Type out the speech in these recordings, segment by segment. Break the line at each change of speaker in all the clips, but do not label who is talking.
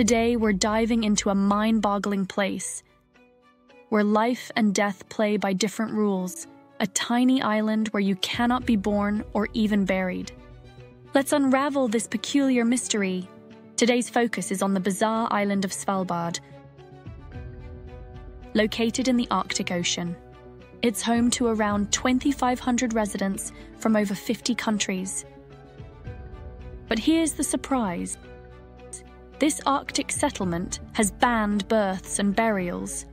Today, we're diving into a mind boggling place where life and death play by different rules, a tiny island where you cannot be born or even buried. Let's unravel this peculiar mystery. Today's focus is on the bizarre island of Svalbard, located in the Arctic Ocean. It's home to around 2,500 residents from over 50 countries. But here's the surprise. This Arctic settlement has banned births and burials.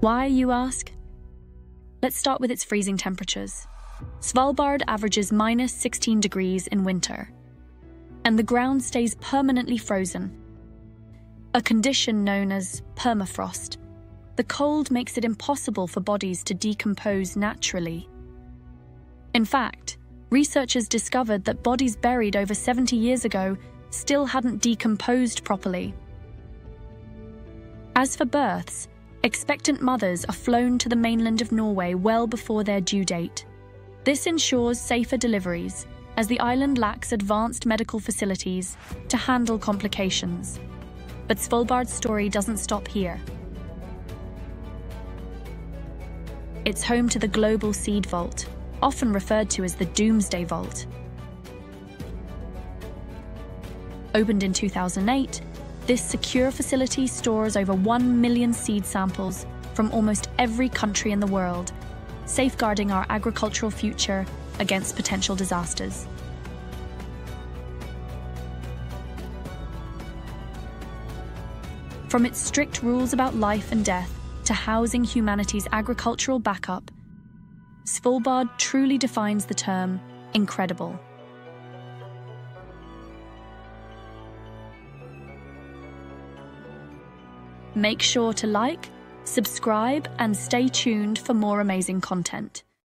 Why, you ask? Let's start with its freezing temperatures. Svalbard averages minus 16 degrees in winter, and the ground stays permanently frozen, a condition known as permafrost. The cold makes it impossible for bodies to decompose naturally. In fact, researchers discovered that bodies buried over 70 years ago still hadn't decomposed properly. As for births, expectant mothers are flown to the mainland of Norway well before their due date. This ensures safer deliveries, as the island lacks advanced medical facilities to handle complications. But Svalbard's story doesn't stop here. It's home to the Global Seed Vault, often referred to as the Doomsday Vault. Opened in 2008, this secure facility stores over 1 million seed samples from almost every country in the world, safeguarding our agricultural future against potential disasters. From its strict rules about life and death to housing humanity's agricultural backup, Svalbard truly defines the term incredible. Make sure to like, subscribe, and stay tuned for more amazing content.